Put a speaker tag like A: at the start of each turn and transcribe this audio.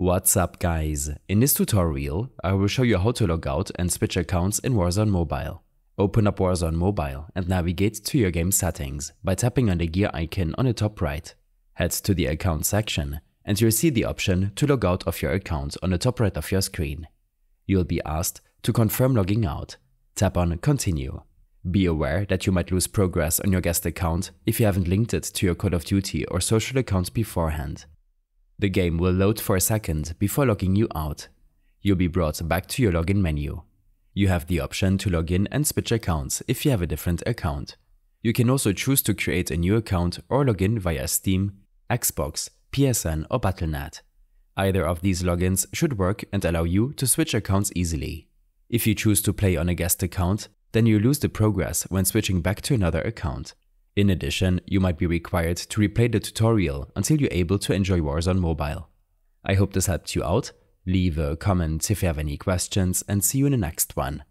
A: What's up guys? In this tutorial, I will show you how to log out and switch accounts in Warzone Mobile. Open up Warzone Mobile and navigate to your game settings by tapping on the gear icon on the top right. Head to the account section and you'll see the option to log out of your account on the top right of your screen. You'll be asked to confirm logging out. Tap on continue. Be aware that you might lose progress on your guest account if you haven't linked it to your Call of Duty or social accounts beforehand. The game will load for a second before logging you out. You'll be brought back to your login menu. You have the option to log in and switch accounts if you have a different account. You can also choose to create a new account or log in via Steam, Xbox, PSN or Battle.net. Either of these logins should work and allow you to switch accounts easily. If you choose to play on a guest account, then you lose the progress when switching back to another account. In addition, you might be required to replay the tutorial until you're able to enjoy Warzone Mobile. I hope this helped you out. Leave a comment if you have any questions and see you in the next one.